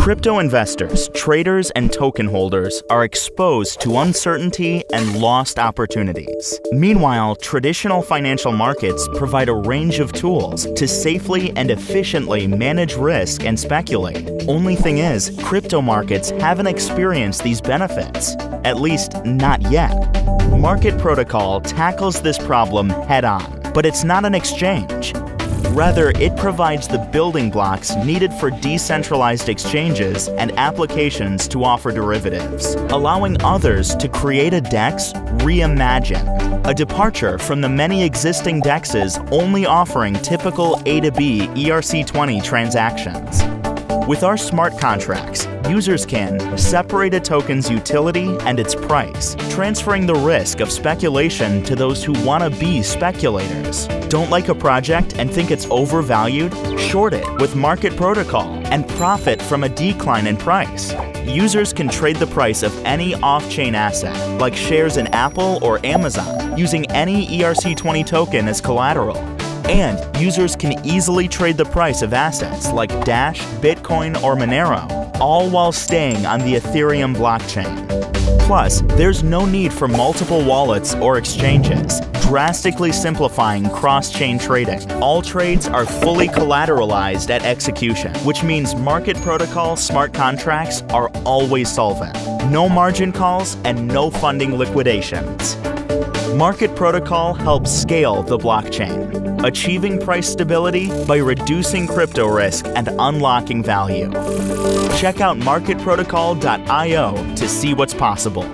Crypto investors, traders, and token holders are exposed to uncertainty and lost opportunities. Meanwhile, traditional financial markets provide a range of tools to safely and efficiently manage risk and speculate. Only thing is, crypto markets haven't experienced these benefits, at least not yet. Market Protocol tackles this problem head on, but it's not an exchange. Rather, it provides the building blocks needed for decentralized exchanges and applications to offer derivatives, allowing others to create a DEX reimagined, a departure from the many existing DEXs only offering typical A to B ERC20 transactions. With our smart contracts, users can separate a token's utility and its price, transferring the risk of speculation to those who want to be speculators. Don't like a project and think it's overvalued? Short it with Market Protocol and profit from a decline in price. Users can trade the price of any off-chain asset, like shares in Apple or Amazon, using any ERC20 token as collateral. And users can easily trade the price of assets like Dash, Bitcoin, or Monero, all while staying on the Ethereum blockchain. Plus, there's no need for multiple wallets or exchanges, drastically simplifying cross-chain trading. All trades are fully collateralized at execution, which means market protocol smart contracts are always solvent. No margin calls and no funding liquidations. Market Protocol helps scale the blockchain, achieving price stability by reducing crypto risk and unlocking value. Check out marketprotocol.io to see what's possible.